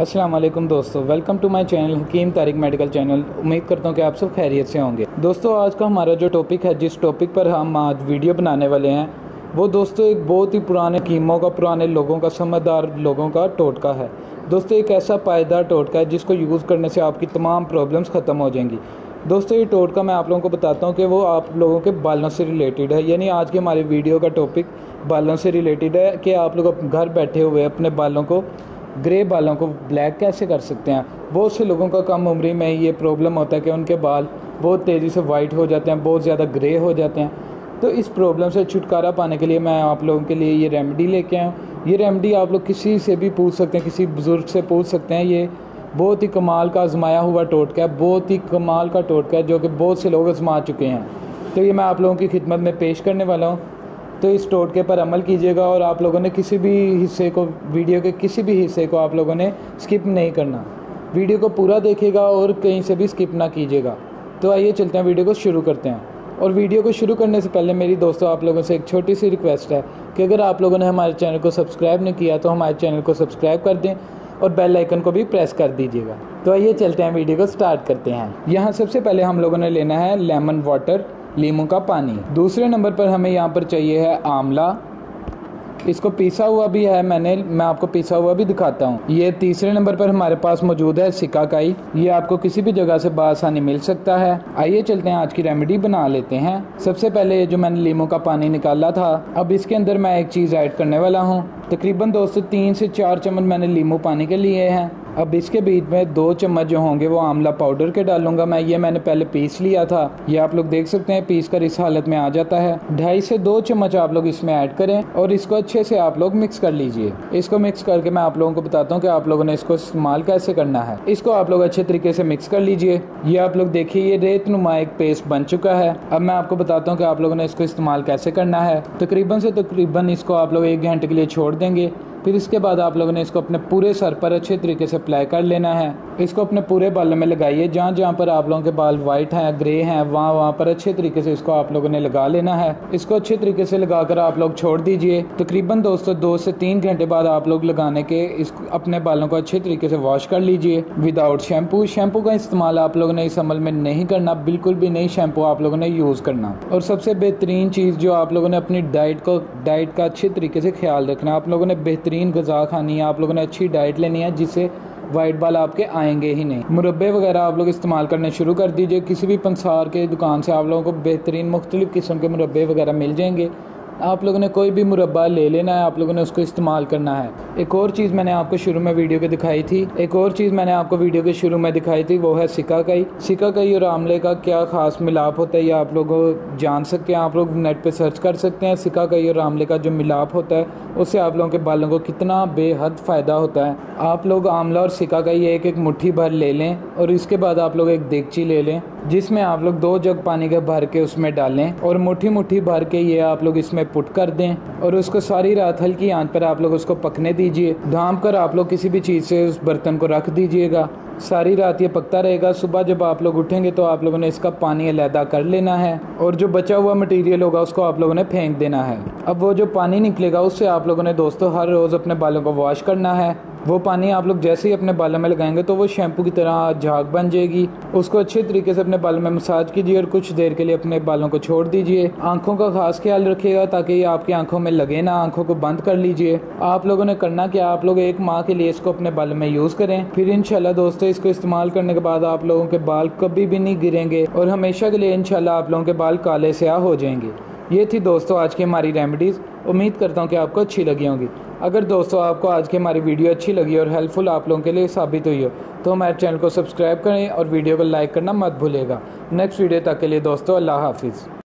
السلام علیکم دوستو ویلکم ٹو مائی چینل حکیم تاریخ میڈیکل چینل امید کرتا ہوں کہ آپ سب خیریت سے ہوں گے۔ دوستو، آج کا ہمارا جو ٹاپک ہے، جس ٹاپک پر ہم آج ویڈیو بنانے والے ہیں، وہ دوستو ایک بہت ہی پرانے قیموں کا، پرانے لوگوں کا، سمجھدار لوگوں کا ٹوٹکا ہے۔ دوستو، ایک ایسا پائیدار ٹوٹکا ہے، جس کو یوز کرنے سے آپ کی تمام پرابلمز ختم ہو جائیں گی۔ دوستو، یہ ٹوٹکا میں آپ لوگوں کو بتاتا ہوں کہ وہ آپ لوگوں کے بالوں سے ریلیٹڈ ہے۔ یعنی آج کے ہماری ویڈیو کا ٹاپک بالوں سے ریلیٹڈ ہے، کہ آپ لوگ گھر بیٹھے ہوئے اپنے بالوں کو گرے بالوں کو بلیک کیسے کر سکتے ہیں؟ بہت سے لوگوں کا کم عمری میں یہ پرابلم ہوتا ہے کہ ان کے بال بہت تیزی سے وائٹ ہو جاتے ہیں، بہت زیادہ گرے ہو جاتے ہیں۔ تو اس پرابلم سے چھٹکارا پانے کے لیے میں آپ لوگوں کے لیے یہ ریمیڈی لے کے آیا ہوں۔ یہ ریمیڈی آپ لوگ کسی سے بھی پوچھ سکتے ہیں، کسی بزرگ سے پوچھ سکتے ہیں۔ یہ بہت ہی کمال کا آزمایا ہوا ٹوٹکا ہے، بہت ہی کمال کا ٹوٹکا ہے جو کہ بہت سے لوگ آزما چکے ہیں۔ تو یہ میں آپ لوگوں کی خدمت میں پیش کرنے والا ہوں۔ تو اس ٹوٹکے پر عمل کیجیے گا اور آپ لوگوں نے کسی بھی حصے کو، ویڈیو کے کسی بھی حصے کو آپ لوگوں نے سکپ نہیں کرنا۔ ویڈیو کو پورا دیکھے گا اور کہیں سے بھی سکپ نہ کیجیے گا۔ تو آئیے چلتے ہیں، ویڈیو کو شروع کرتے ہیں۔ اور ویڈیو کو شروع کرنے سے پہلے میری دوستوں آپ لوگوں سے ایک چھوٹی سی ریکویسٹ ہے کہ اگر آپ لوگوں نے ہمارے چینل کو سبسکرائب نہیں کیا تو ہمارے چینل کو سبسکرائب کر دیں اور بیل آئیکن کو بھی پریس کر دیجیے گا۔ تو آئیے چلتے ہیں، ویڈیو کو سٹارٹ کرتے ہیں۔ یہاں سب سے پہلے ہم لوگوں نے لینا ہے لیمن واٹر لیموں کا پانی۔ دوسرے نمبر پر ہمیں یہاں پر چاہیے ہے آملہ۔ اس کو پیسا ہوا بھی ہے، میں نے میں آپ کو پیسا ہوا بھی دکھاتا ہوں۔ یہ تیسرے نمبر پر ہمارے پاس موجود ہے سکا کائی۔ یہ آپ کو کسی بھی جگہ سے بآسانی مل سکتا ہے۔ آئیے چلتے ہیں، آج کی ریمیڈی بنا لیتے ہیں۔ سب سے پہلے جو میں نے لیموں کا پانی نکالا تھا، اب اس کے اندر میں ایک چیز ایڈ کرنے والا ہوں۔ تقریباً دوستو تین سے چار چمچ میں نے لیمو پانی کے لیے ہیں۔ اب اس کے بیچ میں دو چمچ جو ہوں گے وہ آملہ پاؤڈر کے ڈالوں گا میں، یہ میں نے پہلے پیس لیا تھا۔ یہ آپ لوگ دیکھ سکتے ہیں، پیس کر اس حالت میں آ جاتا ہے۔ ڈھائی سے دو چمچ آپ لوگ اس میں ایڈ کریں اور اس کو اچھے سے آپ لوگ مکس کر لیجیے۔ اس کو مکس کر کے میں آپ لوگوں کو بتاتا ہوں کہ آپ لوگوں نے اس کو استعمال کیسے کرنا ہے۔ اس کو آپ لوگ اچھے طریقے سے مکس کر لیجیے۔ یہ آپ لوگ دیکھیے، یہ ریت نما ایک پیسٹ بن چکا ہے۔ اب میں آپ کو بتاتا ہوں کہ آپ لوگوں نے اس کو استعمال کیسے کرنا ہے۔ تقریباً سے تقریباً اس کو آپ لوگ ایک گھنٹے کے لیے چھوڑ دیں گے۔ پھر اس کے بعد آپ لوگوں نے اس کو اپنے پورے سر پر اچھے طریقے سے اپلائی کر لینا ہے۔ اس کو اپنے پورے بالوں میں لگائیے، جہاں جہاں پر آپ لوگوں کے بال وائٹ ہیں گرے ہیں، وہاں وہاں پر اچھے طریقے سے اس کو آپ لوگوں نے لگا لینا ہے۔ اس کو اچھے طریقے سے لگا کر آپ لوگ چھوڑ دیجیے۔ تقریباً دوستو، دو سے تین گھنٹے بعد آپ لوگ لگانے کے اس اپنے بالوں کو اچھے طریقے سے واش کر لیجیے۔ وداؤٹ شیمپو شیمپو کا استعمال آپ لوگوں نے اس عمل میں نہیں کرنا، بالکل بھی نہیں شیمپو آپ لوگوں نے یوز کرنا۔ اور سب سے بہترین چیز جو آپ لوگوں نے اپنی ڈائٹ کو ڈائٹ کا اچھے طریقے سے خیال رکھنا، آپ لوگوں نے بہترین غذا کھانی ہے، آپ لوگوں نے اچھی ڈائٹ لینی ہے جس سے وائٹ بال آپ کے آئیں گے ہی نہیں۔ مربے وغیرہ آپ لوگ استعمال کرنے شروع کر دیجیے۔ کسی بھی پنسار کے دکان سے آپ لوگوں کو بہترین مختلف قسم کے مربے وغیرہ مل جائیں گے۔ آپ لوگوں نے کوئی بھی مربع لے لینا ہے، آپ لوگوں نے اس کو استعمال کرنا ہے۔ ایک اور چیز میں نے آپ کو شروع میں ویڈیو کے دکھائی تھی۔ ایک اور چیز میں نے آپ کو ویڈیو کے شروع میں دکھائی تھی، وہ ہے سکا کئی۔ سکا کئی اور آملے کا کیا خاص ملاپ ہوتا ہے، یہ آپ لوگ جان سکتے ہیں، آپ لوگ نیٹ پہ سرچ کر سکتے ہیں۔ سکا کئی اور آملے کا جو ملاپ ہوتا ہے، اس سے آپ لوگوں کے بالوں کو کتنا بے حد فائدہ ہوتا ہے۔ آپ لوگ آملہ اور سکا کئی ایک ایک مٹھی بھر لے لیں اور اس کے بعد آپ لوگ ایک دیگچی لے لیں، جس میں آپ لوگ دو جگ پانی کے بھر کے اس میں ڈالیں اور مٹھی مٹھی بھر کے یہ آپ لوگ اس میں پٹ کر دیں اور اس کو ساری رات ہلکی آنچ پر آپ لوگ اس کو پکنے دیجیے، دھام کر آپ لوگ کسی بھی چیز سے اس برتن کو رکھ دیجیے گا۔ ساری رات یہ پکتا رہے گا، صبح جب آپ لوگ اٹھیں گے تو آپ لوگوں نے اس کا پانی علیحدہ کر لینا ہے اور جو بچا ہوا مٹیریل ہوگا اس کو آپ لوگوں نے پھینک دینا ہے۔ اب وہ جو پانی نکلے گا، اس سے آپ لوگوں نے دوستو ہر روز اپنے بالوں کو واش کرنا ہے۔ وہ پانی آپ لوگ جیسے ہی اپنے بالوں میں لگائیں گے تو وہ شیمپو کی طرح جھاگ بن جائے گی۔ اس کو اچھے طریقے سے اپنے بالوں میں مساج کیجیے اور کچھ دیر کے لیے اپنے بالوں کو چھوڑ دیجیے۔ آنکھوں کا خاص خیال رکھیے گا تاکہ یہ آپ کی آنکھوں میں لگے نہ، آنکھوں کو بند کر لیجیے۔ آپ لوگوں نے کرنا کہ آپ لوگ ایک ماہ کے لیے اس کو اپنے بالوں میں یوز کریں۔ پھر انشاءاللہ دوستو، اس کو استعمال کرنے کے بعد آپ لوگوں کے بال کبھی بھی نہیں گریں گے اور ہمیشہ کے لیے انشاءاللہ آپ لوگوں کے بال کالے سیاہ ہو جائیں گے۔ یہ تھی دوستو آج کی ہماری ریمیڈیز امید کرتا ہوں کہ آپ کو اچھی لگی ہوں گی. اگر دوستو آپ کو آج کی ہماری ویڈیو اچھی لگی اور ہیلپ فل آپ لوگوں کے لیے ثابت ہوئی ہو، تو ہمارے چینل کو سبسکرائب کریں اور ویڈیو کو لائک کرنا مت بھولے گا. نیکسٹ ویڈیو تک کے لیے دوستو اللہ حافظ.